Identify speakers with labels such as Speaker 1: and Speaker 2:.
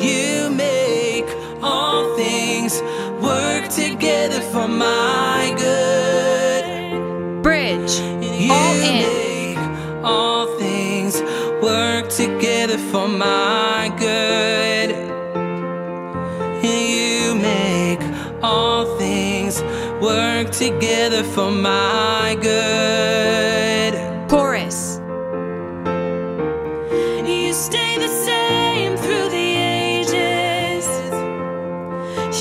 Speaker 1: You make all things work together for my good.
Speaker 2: Bridge.
Speaker 1: You
Speaker 2: all in.
Speaker 1: make all things work together for my good. You make all things work together for my good. Chorus. You stay the same.